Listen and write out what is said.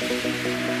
Música